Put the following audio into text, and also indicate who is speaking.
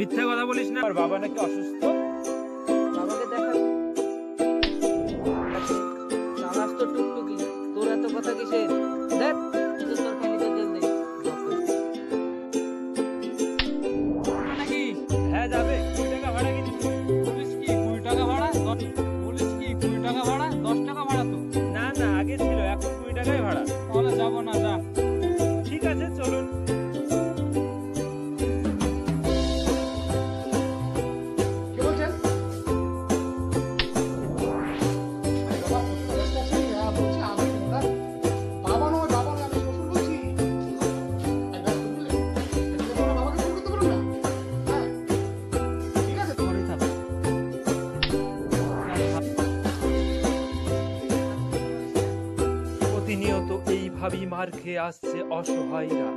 Speaker 1: মিথ্যা কথা বলিস না। আমার বাবা নাকি অসুস্থ? সবই মার খেয়ে আসছে অসহায়রা।